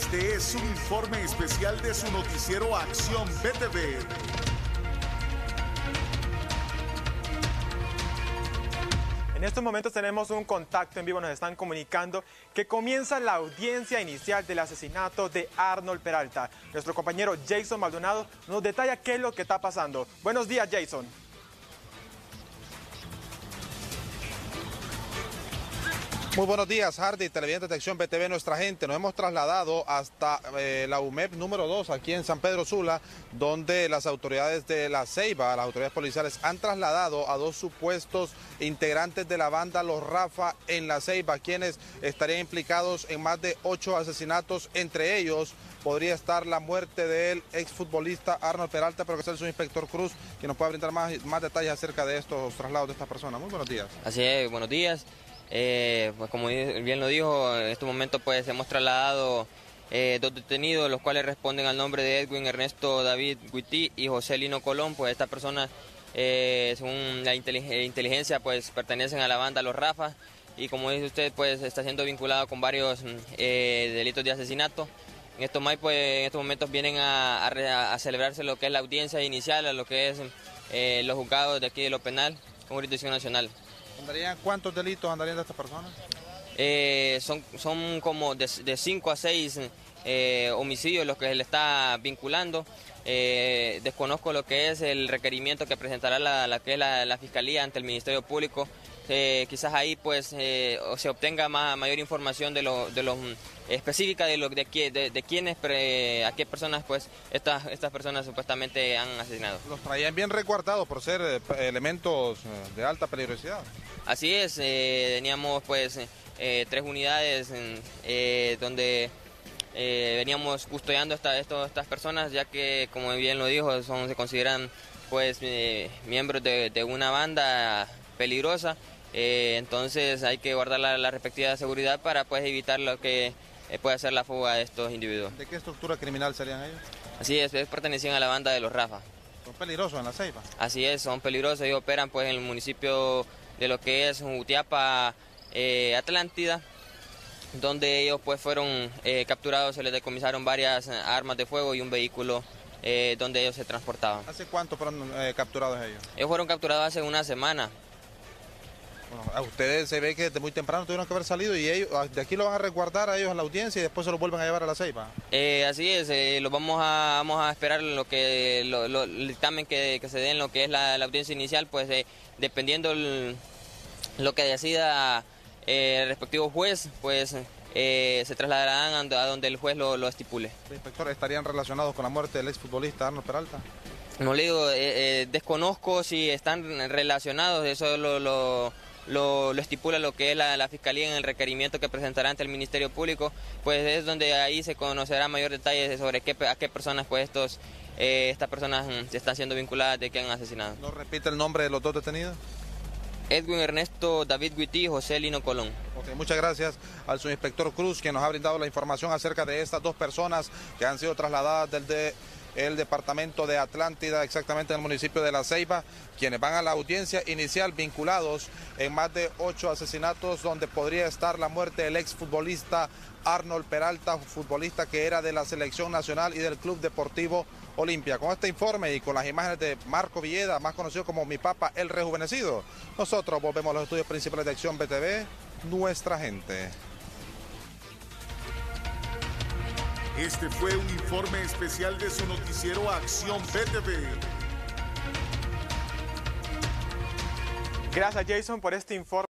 Este es un informe especial de su noticiero Acción BTV. En estos momentos tenemos un contacto en vivo, nos están comunicando que comienza la audiencia inicial del asesinato de Arnold Peralta. Nuestro compañero Jason Maldonado nos detalla qué es lo que está pasando. Buenos días, Jason. Muy buenos días, Hardy, Televidente de BTV, nuestra gente. Nos hemos trasladado hasta eh, la UMEP número 2, aquí en San Pedro Sula, donde las autoridades de la Ceiba, las autoridades policiales, han trasladado a dos supuestos integrantes de la banda Los Rafa en la Ceiba, quienes estarían implicados en más de ocho asesinatos. Entre ellos podría estar la muerte del exfutbolista Arnold Peralta, pero que es el subinspector Cruz, que nos pueda brindar más, más detalles acerca de estos traslados de estas personas. Muy buenos días. Así es, buenos días. Eh, pues como bien lo dijo, en este momento pues hemos trasladado eh, dos detenidos, los cuales responden al nombre de Edwin Ernesto David Guití y José Lino Colón, pues estas personas, eh, según la inteligencia, pues pertenecen a la banda Los Rafas y como dice usted, pues está siendo vinculado con varios delitos de asesinato. En estos, pues, en estos momentos vienen a, celebrarse lo que es la audiencia inicial, a lo que es los juzgados de aquí de lo penal con jurisdicción nacional. ¿Cuántos delitos andarían de estas personas? Eh, son, son como de 5 a 6 eh, homicidios los que se le está vinculando. Eh, desconozco lo que es el requerimiento que presentará la, que la, Fiscalía ante el Ministerio Público. Quizás ahí pues se obtenga más, mayor información de, lo, de los específica de lo de, de, de quiénes a qué personas pues estas estas personas supuestamente han asesinado. Los traían bien recuartados por ser elementos de alta peligrosidad. Así es, eh, teníamos pues eh, tres unidades eh, donde veníamos custodiando esta, estas personas, ya que como bien lo dijo, son, se consideran pues miembros de, una banda peligrosa, entonces hay que guardar la, respectiva seguridad para pues evitar lo que puede ser la fuga de estos individuos. ¿De qué estructura criminal serían ellos? Así es, pertenecían a la banda de los Rafa. ¿Son peligrosos en la Ceiba? Así es, son peligrosos, ellos operan pues en el municipio de lo que es Utiapa, eh, Atlántida, donde ellos pues fueron eh, capturados, se les decomisaron varias armas de fuego y un vehículo eh, donde ellos se transportaban. ¿Hace cuánto fueron capturados ellos? Ellos fueron capturados hace una semana. Bueno, a ustedes se ve que desde muy temprano tuvieron que haber salido y ellos ah, de aquí lo van a resguardar a ellos en la audiencia y después se los vuelven a llevar a la ceiba. así es, lo vamos a vamos a esperar lo que el dictamen que, se dé en lo que es la, audiencia inicial, pues dependiendo el, lo que decida eh, el respectivo juez, pues eh, se trasladarán a donde el juez lo, estipule. Inspector, ¿estarían relacionados con la muerte del exfutbolista Arnold Peralta? No le digo, eh, desconozco si están relacionados, eso lo, lo, estipula lo que es la, Fiscalía en el requerimiento que presentará ante el Ministerio Público, pues es donde ahí se conocerá mayor detalle sobre qué, a qué personas pues estos, estas personas mm, están siendo vinculadas de que han asesinado. ¿No repite el nombre de los dos detenidos? Edwin Ernesto David Guití y José Lino Colón. muchas gracias al subinspector Cruz, quien nos ha brindado la información acerca de estas dos personas que han sido trasladadas del el departamento de Atlántida, exactamente en el municipio de La Ceiba, quienes van a la audiencia inicial vinculados en más de ocho asesinatos donde podría estar la muerte del exfutbolista Arnold Peralta, futbolista que era de la selección nacional y del Club Deportivo Olimpia. Con este informe y con las imágenes de Marco Villeda, más conocido como mi papa el rejuvenecido, nosotros volvemos a los estudios principales de Acción BTV, nuestra gente. Este fue un informe especial de su noticiero Acción BTV. Gracias Jason por este informe.